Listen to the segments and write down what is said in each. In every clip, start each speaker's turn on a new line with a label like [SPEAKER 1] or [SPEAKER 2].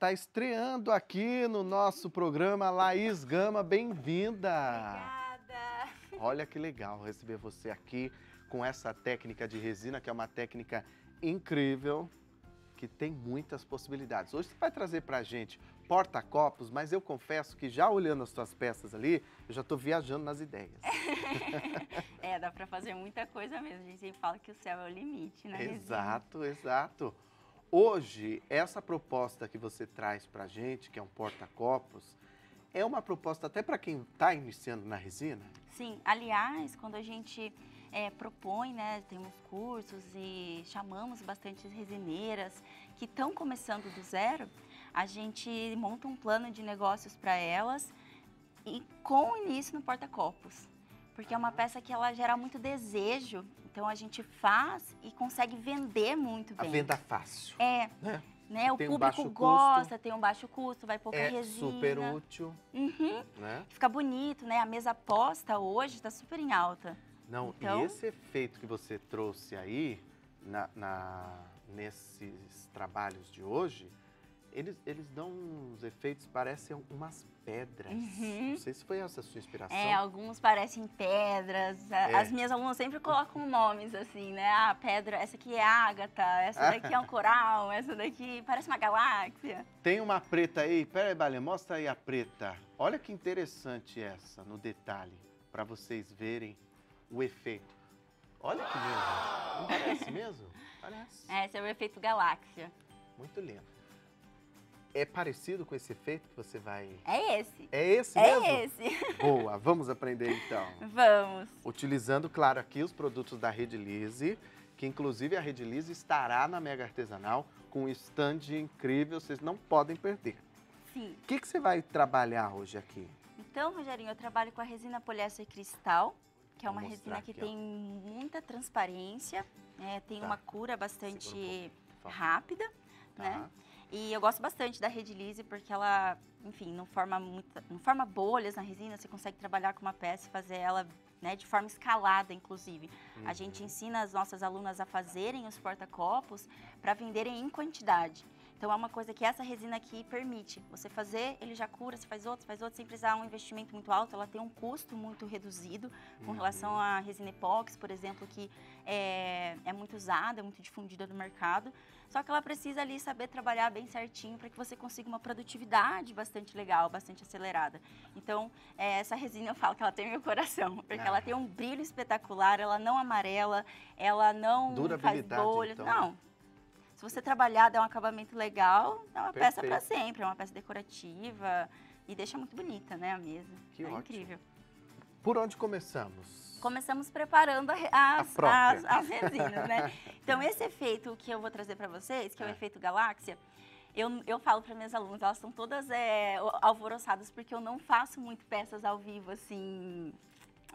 [SPEAKER 1] está estreando aqui no nosso programa Laís Gama, bem-vinda!
[SPEAKER 2] Obrigada!
[SPEAKER 1] Olha que legal receber você aqui com essa técnica de resina, que é uma técnica incrível, que tem muitas possibilidades. Hoje você vai trazer para a gente porta-copos, mas eu confesso que já olhando as suas peças ali, eu já estou viajando nas ideias.
[SPEAKER 2] é, dá para fazer muita coisa mesmo. A gente sempre fala que o céu é o limite, né?
[SPEAKER 1] Exato, exato. Hoje, essa proposta que você traz para a gente, que é um porta-copos, é uma proposta até para quem está iniciando na resina?
[SPEAKER 2] Sim, aliás, quando a gente é, propõe, né, temos cursos e chamamos bastante resineiras que estão começando do zero, a gente monta um plano de negócios para elas e com início no porta-copos. Porque é uma peça que ela gera muito desejo, então a gente faz e consegue vender muito bem.
[SPEAKER 1] A venda fácil.
[SPEAKER 2] É. Né? né? O tem público um gosta, tem um baixo custo, vai pouca
[SPEAKER 1] é
[SPEAKER 2] resina.
[SPEAKER 1] super útil.
[SPEAKER 2] Uhum. Né? Fica bonito, né? A mesa posta hoje está super em alta.
[SPEAKER 1] Não, então... e esse efeito que você trouxe aí, na, na, nesses trabalhos de hoje, eles, eles dão uns efeitos, parecem umas pedras. Uhum. Não sei se foi essa a sua inspiração.
[SPEAKER 2] É, alguns parecem pedras. É. As minhas alunas sempre colocam nomes assim, né? Ah, pedra, essa aqui é ágata, essa daqui é um coral, essa daqui parece uma galáxia.
[SPEAKER 1] Tem uma preta aí, pera aí, Balé, mostra aí a preta. Olha que interessante essa, no detalhe, para vocês verem o efeito. Olha que lindo. Não parece mesmo? Parece.
[SPEAKER 2] É, esse é o efeito galáxia.
[SPEAKER 1] Muito lindo. É parecido com esse efeito que você vai...
[SPEAKER 2] É esse.
[SPEAKER 1] É esse
[SPEAKER 2] é
[SPEAKER 1] mesmo?
[SPEAKER 2] É esse.
[SPEAKER 1] Boa, vamos aprender então.
[SPEAKER 2] Vamos.
[SPEAKER 1] Utilizando, claro, aqui os produtos da Rede Lise, que inclusive a Rede Lise estará na Mega Artesanal com um stand incrível, vocês não podem perder.
[SPEAKER 2] Sim.
[SPEAKER 1] O que, que você vai trabalhar hoje aqui?
[SPEAKER 2] Então, Rogerinho, eu trabalho com a resina poliéster cristal, que é uma resina que aqui, tem muita transparência, é, tem tá. uma cura bastante um rápida, tá. né? E eu gosto bastante da Rede Lise porque ela, enfim, não forma, muita, não forma bolhas na resina, você consegue trabalhar com uma peça e fazer ela né, de forma escalada, inclusive. Uhum. A gente ensina as nossas alunas a fazerem os porta-copos para venderem em quantidade. Então é uma coisa que essa resina aqui permite. Você fazer, ele já cura, você faz outro, faz outro, sem precisar um investimento muito alto. Ela tem um custo muito reduzido com uhum. relação à resina epóxi, por exemplo, que é, é muito usada, é muito difundida no mercado. Só que ela precisa ali saber trabalhar bem certinho para que você consiga uma produtividade bastante legal, bastante acelerada. Então, é, essa resina eu falo que ela tem meu coração, porque ah. ela tem um brilho espetacular, ela não amarela, ela não faz bolhas. Então. Não, se você trabalhar, der um acabamento legal, é uma Perfeito. peça para sempre, é uma peça decorativa e deixa muito bonita, né, a mesa.
[SPEAKER 1] Que
[SPEAKER 2] é
[SPEAKER 1] ótimo.
[SPEAKER 2] incrível.
[SPEAKER 1] Por onde começamos?
[SPEAKER 2] Começamos preparando as, as, as, resinas, né? Então, esse efeito que eu vou trazer para vocês, que é, é o efeito galáxia, eu, eu falo para minhas alunas, elas estão todas é, alvoroçadas porque eu não faço muito peças ao vivo, assim,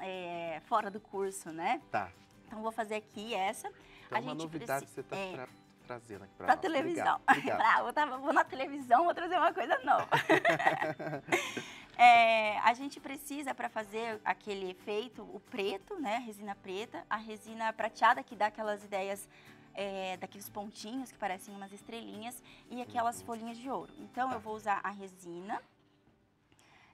[SPEAKER 2] é, fora do curso, né?
[SPEAKER 1] Tá.
[SPEAKER 2] Então, vou fazer aqui essa.
[SPEAKER 1] Então, a uma novidade que você está é, trazendo aqui para
[SPEAKER 2] Para televisão. Obrigado. Obrigado. vou na televisão, vou trazer uma coisa nova. é, a gente precisa, para fazer aquele efeito, o preto, né, a resina preta, a resina prateada, que dá aquelas ideias é, daqueles pontinhos que parecem umas estrelinhas e aquelas uhum. folhinhas de ouro. Então, eu vou usar a resina,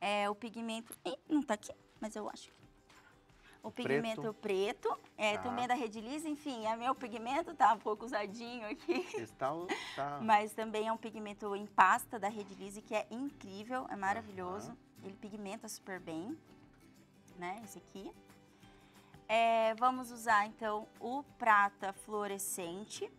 [SPEAKER 2] é, o pigmento... não está aqui, mas eu acho que o pigmento preto, preto é, tá. também da Redilize, enfim, é meu pigmento, tá um pouco usadinho aqui.
[SPEAKER 1] Está, tá.
[SPEAKER 2] Mas também é um pigmento em pasta da Redilize que é incrível, é maravilhoso. Uhum. Ele pigmenta super bem, né, esse aqui. É, vamos usar, então, o prata fluorescente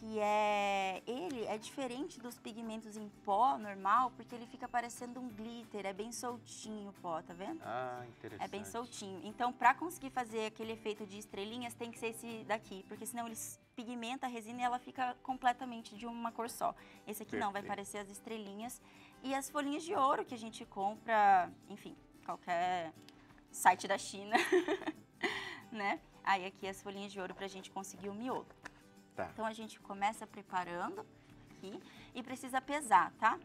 [SPEAKER 2] que é ele é diferente dos pigmentos em pó normal, porque ele fica parecendo um glitter, é bem soltinho o pó, tá vendo?
[SPEAKER 1] Ah, interessante.
[SPEAKER 2] É bem soltinho. Então, para conseguir fazer aquele efeito de estrelinhas, tem que ser esse daqui, porque senão ele pigmenta a resina e ela fica completamente de uma cor só. Esse aqui Perfeito. não, vai parecer as estrelinhas. E as folhinhas de ouro que a gente compra, enfim, qualquer site da China, né? Aí aqui as folhinhas de ouro pra gente conseguir o miolo. Tá. Então a gente começa preparando aqui e precisa pesar, tá?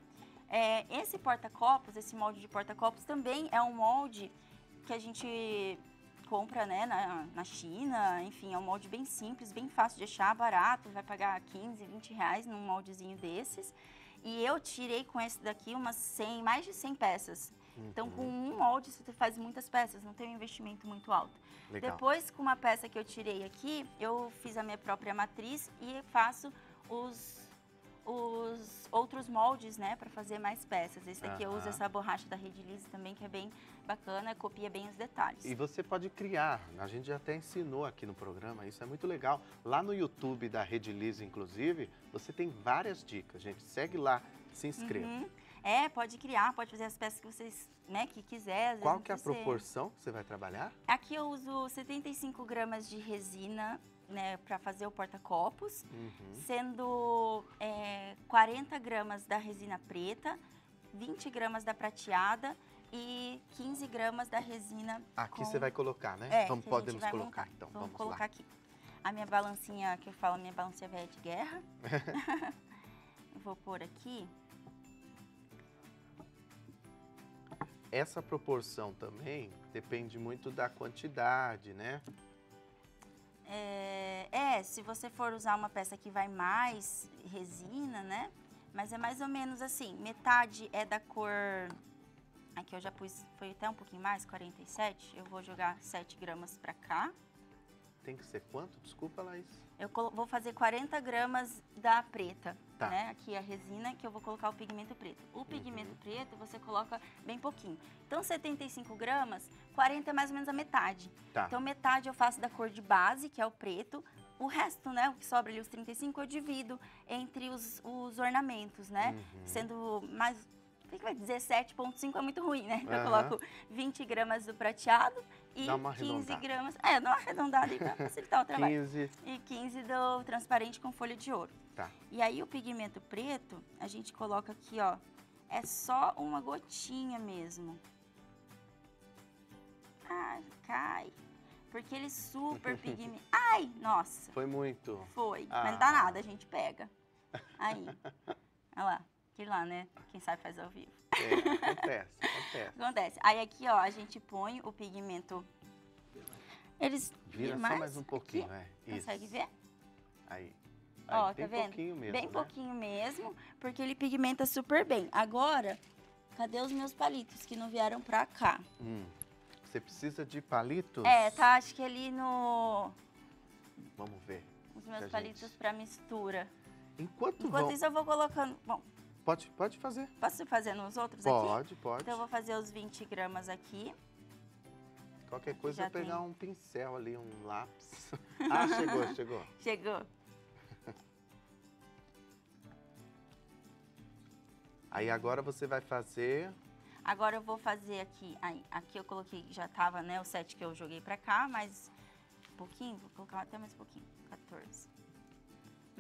[SPEAKER 2] É, esse porta-copos, esse molde de porta-copos também é um molde que a gente compra né, na, na, China, enfim, é um molde bem simples, bem fácil de achar, barato, vai pagar 15, 20 reais num moldezinho desses. E eu tirei com esse daqui umas 100, mais de 100 peças. Uhum. Então, com um molde, você faz muitas peças, não tem um investimento muito alto. Legal. Depois, com uma peça que eu tirei aqui, eu fiz a minha própria matriz e faço os os outros moldes, né, para fazer mais peças. Esse daqui eu uso essa borracha da Rede Lise também, que é bem bacana, copia bem os detalhes.
[SPEAKER 1] E você pode criar, a gente já até ensinou aqui no programa, isso é muito legal. Lá no YouTube da Rede Lise, inclusive, você tem várias dicas, gente. Segue lá, se inscreva. Uhum.
[SPEAKER 2] É, pode criar, pode fazer as peças que vocês, né, que quiser.
[SPEAKER 1] Qual que é a proporção que você vai trabalhar?
[SPEAKER 2] Aqui eu uso 75 gramas de resina né, para fazer o porta-copos, uhum. sendo é, 40 gramas da resina preta, 20 gramas da prateada e 15 gramas da resina.
[SPEAKER 1] Aqui com... você vai colocar, né? É,
[SPEAKER 2] vamos,
[SPEAKER 1] podemos
[SPEAKER 2] colocar,
[SPEAKER 1] então.
[SPEAKER 2] Vamos,
[SPEAKER 1] vamos
[SPEAKER 2] colocar
[SPEAKER 1] lá.
[SPEAKER 2] aqui. A minha balancinha, que eu falo, minha balancinha velha de guerra. Vou pôr aqui.
[SPEAKER 1] Essa proporção também depende muito da quantidade, né?
[SPEAKER 2] É, é, se você for usar uma peça que vai mais resina, né? Mas é mais ou menos assim, metade é da cor... Aqui eu já pus, foi até um pouquinho mais, 47. Eu vou jogar 7 gramas pra cá.
[SPEAKER 1] Tem que ser quanto? Desculpa, Laís.
[SPEAKER 2] Eu vou fazer 40 gramas da preta, tá. né? Aqui a resina, que eu vou colocar o pigmento preto. O pigmento uhum. preto você coloca bem pouquinho. Então, 75 gramas, 40 é mais ou menos a metade. Tá. Então, metade eu faço da cor de base, que é o preto. O resto, né, o que sobra ali, os 35, eu divido entre os, os ornamentos, né? Uhum. Sendo mais 17,5 é muito ruim, né? Uhum. Eu coloco 20 gramas do prateado e 15 gramas. É, dá uma arredondada aí pra facilitar o trabalho. 15. E 15 do transparente com folha de ouro.
[SPEAKER 1] Tá.
[SPEAKER 2] E aí o pigmento preto, a gente coloca aqui, ó. É só uma gotinha mesmo. Ai, cai. Porque ele super pigmenta. Ai, nossa.
[SPEAKER 1] Foi muito.
[SPEAKER 2] Foi. Ah. Mas não dá nada, a gente pega. Aí. Olha lá. Aquele lá, né? Quem sabe faz ao vivo.
[SPEAKER 1] É, acontece, acontece.
[SPEAKER 2] Acontece. Aí aqui, ó, a gente põe o pigmento. Eles
[SPEAKER 1] Vira mais só mais um pouquinho, aqui. é.
[SPEAKER 2] Consegue ver?
[SPEAKER 1] Aí.
[SPEAKER 2] Aí, ó, tá vendo?
[SPEAKER 1] Pouquinho mesmo,
[SPEAKER 2] bem
[SPEAKER 1] né?
[SPEAKER 2] pouquinho mesmo, porque ele pigmenta super bem. Agora, cadê os meus palitos que não vieram pra cá?
[SPEAKER 1] Hum. Você precisa de palitos?
[SPEAKER 2] É, tá, acho que ali no...
[SPEAKER 1] Vamos ver.
[SPEAKER 2] Os meus palitos gente... pra mistura.
[SPEAKER 1] Enquanto,
[SPEAKER 2] Enquanto
[SPEAKER 1] vão...
[SPEAKER 2] isso, eu vou colocando... Bom,
[SPEAKER 1] Pode, pode fazer.
[SPEAKER 2] Posso fazer nos outros
[SPEAKER 1] pode,
[SPEAKER 2] aqui?
[SPEAKER 1] Pode, pode.
[SPEAKER 2] Então eu vou fazer os 20 gramas aqui.
[SPEAKER 1] Qualquer coisa, eu pegar tem. um pincel ali, um lápis. Ah, chegou, chegou.
[SPEAKER 2] Chegou.
[SPEAKER 1] Aí agora você vai fazer...
[SPEAKER 2] Agora eu vou fazer aqui, aí, aqui eu coloquei, já tava, né, o 7 que eu joguei pra cá, mas um pouquinho, vou colocar até mais um pouquinho, 14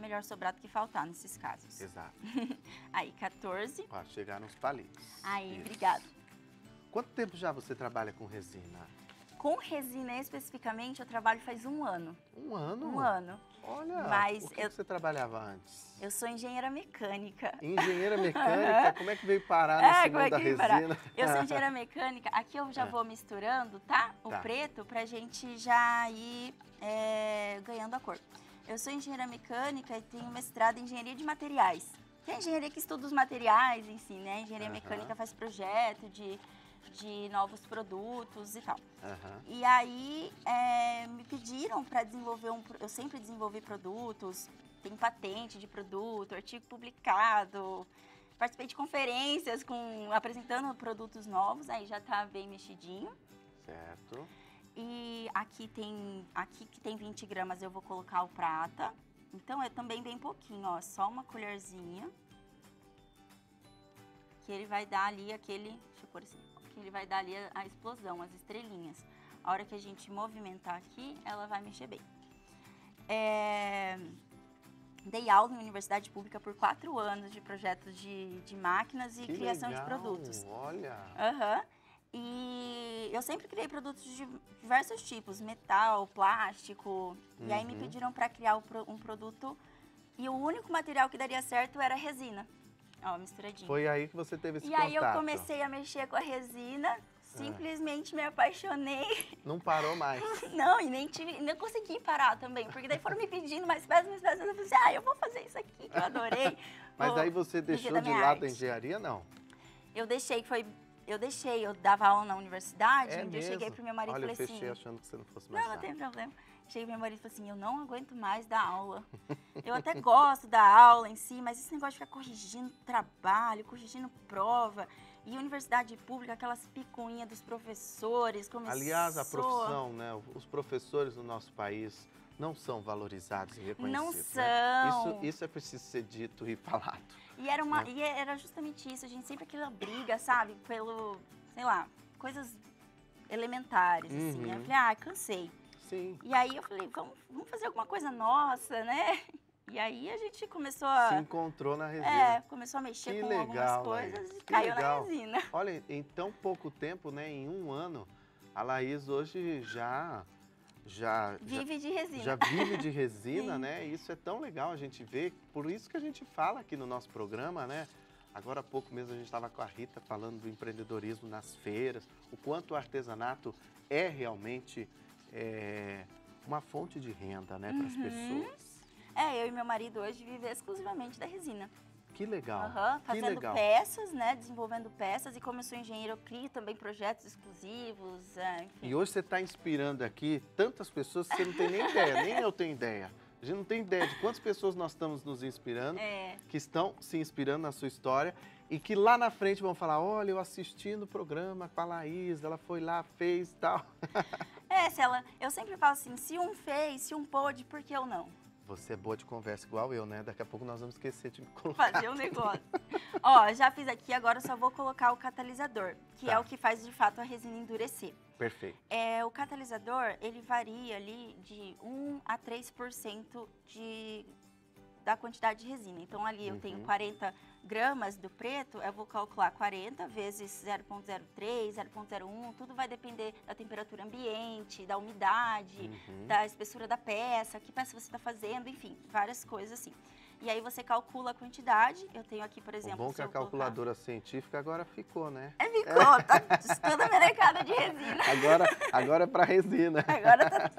[SPEAKER 2] melhor sobrar do que faltar nesses casos.
[SPEAKER 1] Exato.
[SPEAKER 2] Aí, 14.
[SPEAKER 1] Para chegar nos palitos.
[SPEAKER 2] Aí, Isso. obrigado.
[SPEAKER 1] Quanto tempo já você trabalha com resina?
[SPEAKER 2] Com resina especificamente, eu trabalho faz um ano.
[SPEAKER 1] Um ano?
[SPEAKER 2] Um ano.
[SPEAKER 1] Olha, Mas o que, eu, que você trabalhava antes?
[SPEAKER 2] Eu sou engenheira mecânica.
[SPEAKER 1] Engenheira mecânica? como é que veio parar nesse é, mundo é da resina?
[SPEAKER 2] Eu sou engenheira mecânica. Aqui eu já é. vou misturando, tá? O tá. preto pra gente já ir é, ganhando a cor. Eu sou engenheira mecânica e tenho mestrado em engenharia de materiais. Que é a engenharia que estuda os materiais em si, né? A engenharia uhum. mecânica faz projeto de, de novos produtos e tal. Uhum. E aí é, me pediram para desenvolver um. Eu sempre desenvolvi produtos, tenho patente de produto, artigo publicado, participei de conferências com apresentando produtos novos, aí já tá bem mexidinho.
[SPEAKER 1] Certo.
[SPEAKER 2] E aqui tem, aqui que tem 20 gramas eu vou colocar o prata. Então é também bem pouquinho, ó, só uma colherzinha. Que ele vai dar ali aquele, deixa eu pôr assim, que ele vai dar ali a, a explosão, as estrelinhas. A hora que a gente movimentar aqui, ela vai mexer bem. É, dei aula em universidade pública por quatro anos de projetos de, de máquinas e
[SPEAKER 1] que
[SPEAKER 2] criação
[SPEAKER 1] legal,
[SPEAKER 2] de produtos.
[SPEAKER 1] Olha!
[SPEAKER 2] Aham. Uhum. E eu sempre criei produtos de diversos tipos, metal, plástico. Uhum. E aí me uhum. pediram para criar um produto e o único material que daria certo era resina. Ó, misturadinho.
[SPEAKER 1] Foi aí que você teve esse
[SPEAKER 2] E
[SPEAKER 1] contato.
[SPEAKER 2] aí eu comecei a mexer com a resina, simplesmente me apaixonei.
[SPEAKER 1] Não parou mais.
[SPEAKER 2] Não, e nem tive, nem consegui parar também, porque daí foram me pedindo mais peças, mais peças. Eu falei assim, ah, eu vou fazer isso aqui, que eu adorei.
[SPEAKER 1] Mas aí você deixou de lado a engenharia, não?
[SPEAKER 2] Eu deixei, foi eu deixei, eu dava aula na universidade, é um eu cheguei pro meu marido
[SPEAKER 1] Olha,
[SPEAKER 2] e falei
[SPEAKER 1] eu fechei
[SPEAKER 2] assim...
[SPEAKER 1] achando que você não fosse mais
[SPEAKER 2] Não, não tem problema. Cheguei pro meu marido e falei assim, eu não aguento mais dar aula. eu até gosto da aula em si, mas esse negócio de ficar corrigindo trabalho, corrigindo prova... E universidade pública, aquelas picuinhas dos professores, começou...
[SPEAKER 1] Aliás, a profissão, né? Os professores do nosso país não são valorizados e reconhecidos.
[SPEAKER 2] Não
[SPEAKER 1] né?
[SPEAKER 2] são.
[SPEAKER 1] Né? Isso, isso é preciso ser dito e falado.
[SPEAKER 2] E era, uma, né? e era justamente isso, a gente sempre aquela briga, sabe? Pelo, sei lá, coisas elementares, uhum. assim. Eu falei, ah, cansei.
[SPEAKER 1] Sim.
[SPEAKER 2] E aí eu falei, vamos, vamos fazer alguma coisa nossa, né? E aí a gente começou a...
[SPEAKER 1] Se encontrou na resina.
[SPEAKER 2] É, começou a mexer que com legal, algumas coisas e caiu legal. na resina.
[SPEAKER 1] Olha, em tão pouco tempo, né, em um ano, a Laís hoje já... Já,
[SPEAKER 2] vive
[SPEAKER 1] já,
[SPEAKER 2] de resina.
[SPEAKER 1] Já vive de resina, né? Isso é tão legal a gente ver. Por isso que a gente fala aqui no nosso programa, né? Agora há pouco mesmo a gente estava com a Rita falando do empreendedorismo nas feiras, o quanto o artesanato é realmente é, uma fonte de renda né, para as uhum. pessoas.
[SPEAKER 2] É, eu e meu marido hoje vivem exclusivamente da resina.
[SPEAKER 1] Que legal.
[SPEAKER 2] Uhum, fazendo
[SPEAKER 1] legal.
[SPEAKER 2] peças, né? Desenvolvendo peças. E como eu sou engenheiro, eu crio também projetos exclusivos. É,
[SPEAKER 1] e hoje você está inspirando aqui tantas pessoas que você não tem nem ideia, nem eu tenho ideia. A gente não tem ideia de quantas pessoas nós estamos nos inspirando,
[SPEAKER 2] é.
[SPEAKER 1] que estão se inspirando na sua história e que lá na frente vão falar: olha, eu assisti no programa com a Laís, ela foi lá, fez tal.
[SPEAKER 2] É, se ela, eu sempre falo assim: se um fez, se um pôde, por que eu não?
[SPEAKER 1] Você é boa de conversa igual eu, né? Daqui a pouco nós vamos esquecer de colocar.
[SPEAKER 2] Fazer um negócio. Ó, já fiz aqui, agora só vou colocar o catalisador, que tá. é o que faz de fato a resina endurecer.
[SPEAKER 1] Perfeito.
[SPEAKER 2] É, o catalisador, ele varia ali de 1 a 3% de, da quantidade de resina. Então ali uhum. eu tenho 40 uhum gramas do preto, eu vou calcular 40 vezes 0,03, 0,01, tudo vai depender da temperatura ambiente, da umidade, uhum. da espessura da peça, que peça você está fazendo, enfim, várias coisas assim. E aí você calcula a quantidade. Eu tenho aqui, por exemplo.
[SPEAKER 1] O bom que a calculadora colocar... científica agora ficou, né?
[SPEAKER 2] É, ficou, tá toda melecada de resina.
[SPEAKER 1] Agora, agora é para resina.
[SPEAKER 2] Agora tá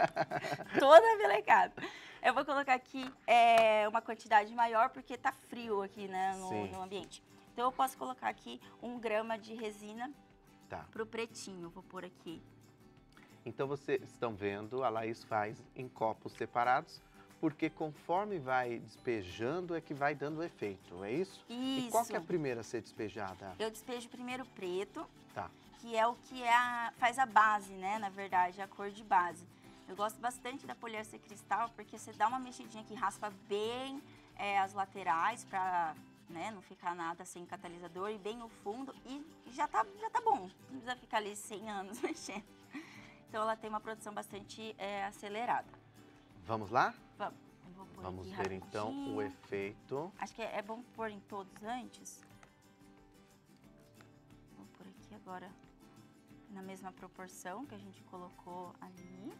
[SPEAKER 2] toda melecada. Eu vou colocar aqui é, uma quantidade maior porque tá frio aqui, né, no, no, ambiente. Então eu posso colocar aqui um grama de resina
[SPEAKER 1] tá.
[SPEAKER 2] pro pretinho. Vou pôr aqui.
[SPEAKER 1] Então vocês estão vendo, a Laís faz em copos separados, porque conforme vai despejando é que vai dando efeito, é isso?
[SPEAKER 2] Isso.
[SPEAKER 1] E qual que é a primeira a ser despejada?
[SPEAKER 2] Eu despejo primeiro preto,
[SPEAKER 1] tá.
[SPEAKER 2] que é o que é a, faz a base, né, na verdade, a cor de base. Eu gosto bastante da poliéster cristal porque você dá uma mexidinha que raspa bem é, as laterais para né, não ficar nada sem catalisador e bem o fundo e já tá, já tá bom. Não precisa ficar ali 100 anos mexendo. Então ela tem uma produção bastante é, acelerada.
[SPEAKER 1] Vamos lá?
[SPEAKER 2] Vamos.
[SPEAKER 1] Vamos ver rapidinho. então o efeito.
[SPEAKER 2] Acho que é, é bom pôr em todos antes. Vou pôr aqui agora na mesma proporção que a gente colocou ali.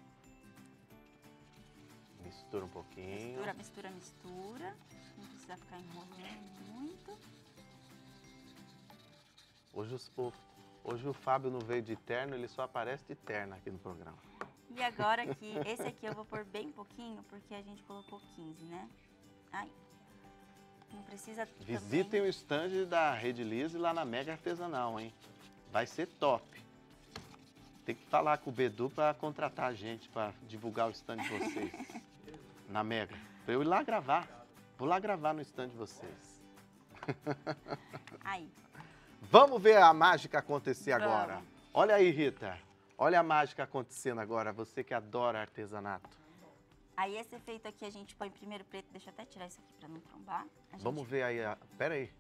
[SPEAKER 1] Mistura um pouquinho.
[SPEAKER 2] Mistura, mistura, mistura. Não precisa ficar enrolando muito.
[SPEAKER 1] Hoje, o, hoje o Fábio não veio de terno, ele só aparece de terno aqui no programa.
[SPEAKER 2] E agora aqui, esse aqui eu vou pôr bem pouquinho, porque a gente colocou 15, né? Ai, não precisa
[SPEAKER 1] Visitem também... o stand da Rede Lise lá na Mega Artesanal, hein? Vai ser top. Tem que falar com o Bedu para contratar a gente, para divulgar o stand de vocês. na Mega. Pra eu ir lá gravar. Vou lá gravar no stand de vocês.
[SPEAKER 2] Aí.
[SPEAKER 1] Vamos ver a mágica acontecer Vamos. agora. Olha aí, Rita. Olha a mágica acontecendo agora, você que adora artesanato.
[SPEAKER 2] Aí esse efeito aqui a gente põe primeiro preto, deixa eu até tirar isso aqui para não trombar.
[SPEAKER 1] Gente... Vamos ver aí, a... pera aí.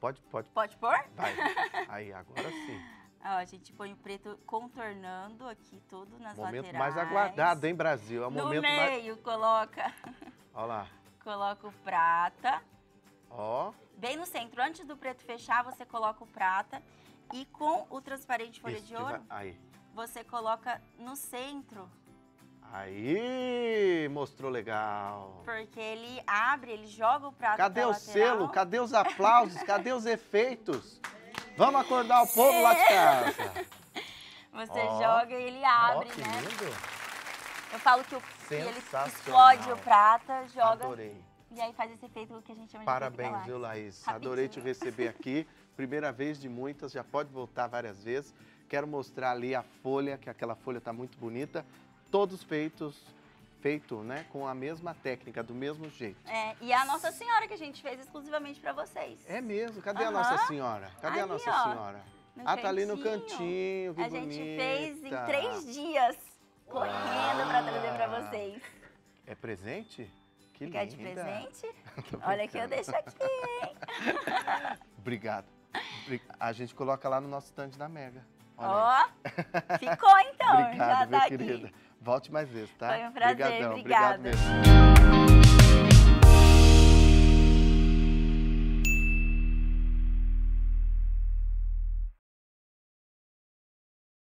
[SPEAKER 1] Pode, pode.
[SPEAKER 2] Pode pôr?
[SPEAKER 1] Vai. Aí, agora sim.
[SPEAKER 2] Ó, a gente põe o preto contornando aqui tudo nas
[SPEAKER 1] momento
[SPEAKER 2] laterais.
[SPEAKER 1] mais aguardado, hein, Brasil? É o
[SPEAKER 2] no
[SPEAKER 1] momento
[SPEAKER 2] meio,
[SPEAKER 1] mais...
[SPEAKER 2] coloca.
[SPEAKER 1] Olha lá.
[SPEAKER 2] Coloca o prata.
[SPEAKER 1] Ó.
[SPEAKER 2] Bem no centro, antes do preto fechar, você coloca o prata. E com o transparente folha Isso, de ouro,
[SPEAKER 1] aí.
[SPEAKER 2] você coloca no centro.
[SPEAKER 1] Aí, mostrou legal.
[SPEAKER 2] Porque ele abre, ele joga o prato
[SPEAKER 1] Cadê o selo? Cadê os aplausos? Cadê os efeitos? Vamos acordar o povo lá de casa.
[SPEAKER 2] Você oh. joga e ele abre,
[SPEAKER 1] oh, que
[SPEAKER 2] né?
[SPEAKER 1] Lindo.
[SPEAKER 2] Eu falo que, o, que ele explode o prata, joga.
[SPEAKER 1] Adorei.
[SPEAKER 2] E aí faz esse efeito que a gente chama
[SPEAKER 1] Parabéns, de viu, Laís? Rapidinho. Adorei te receber aqui. Primeira vez de muitas, já pode voltar várias vezes. Quero mostrar ali a folha, que aquela folha está muito bonita. Todos feitos feito, né, com a mesma técnica, do mesmo jeito.
[SPEAKER 2] É, e a Nossa Senhora que a gente fez exclusivamente para vocês.
[SPEAKER 1] É mesmo? Cadê a Nossa Senhora? Cadê a Nossa ó, Senhora? ah, cantinho. tá ali no cantinho, que
[SPEAKER 2] A
[SPEAKER 1] bonita.
[SPEAKER 2] gente fez em três dias, correndo para trazer para vocês.
[SPEAKER 1] É presente? Que
[SPEAKER 2] Quer de presente? Olha que eu deixo aqui, hein?
[SPEAKER 1] Obrigado. A gente coloca lá no nosso stand da Mega.
[SPEAKER 2] Ó, oh, ficou então.
[SPEAKER 1] Obrigado,
[SPEAKER 2] já
[SPEAKER 1] minha
[SPEAKER 2] tá
[SPEAKER 1] querida.
[SPEAKER 2] Aqui.
[SPEAKER 1] Volte mais vezes, tá?
[SPEAKER 2] Foi um prazer,
[SPEAKER 1] Obrigadão,
[SPEAKER 2] obrigada.
[SPEAKER 1] Obrigado mesmo.